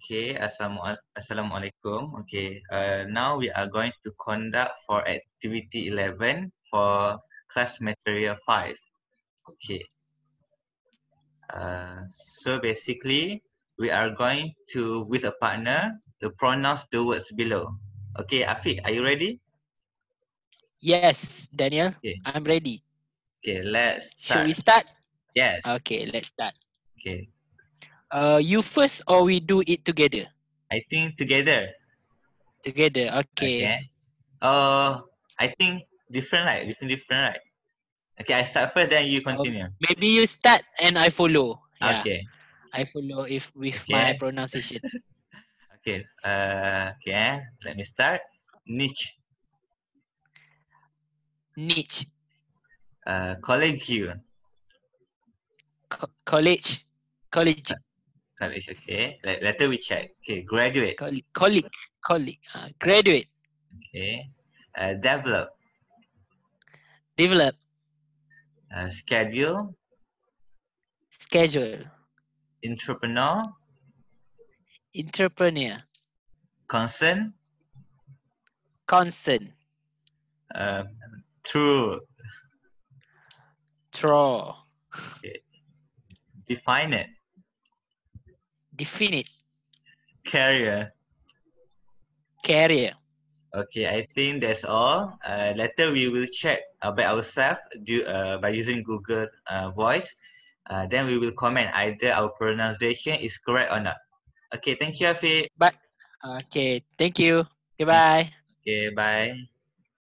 Okay, Assalamu- Assalamualaikum. Okay, uh, now we are going to conduct for activity 11 for class material 5. Okay. Uh, so basically, we are going to, with a partner, to pronounce the words below. Okay, Afiq, are you ready? Yes, Danial. Okay. I'm ready. Okay, let's Should we start? Yes. Okay, let's start. Okay. Uh, you first or we do it together? I think together. Together. Okay. Okay. Uh, I think different, right? Different, different, right? Okay, I start first, then you continue. Maybe you start and I follow. Yeah. Okay. I follow if with my pronunciation. Okay. Uh, okay. Let me start. Niche. Niche. Uh, collegiate. Co- college. College. College. Okay. Let, later we check. Okay. Graduate. Colleague. Colleague. Colleague. Uh, graduate. Okay. Uh, develop. Develop. Uh, schedule. Schedule. Entrepreneur. Entrepreneur. Concern. Concern. Uh, true. Draw. Define it. Definite. Career. Career. Okay, I think that's all. Uh, later we will check uh, by ourselves do, uh, by using Google uh, Voice. Uh, then we will comment either our pronunciation is correct or not. Okay, thank you, Afiq. Okay. Thank you. Goodbye. Okay, bye.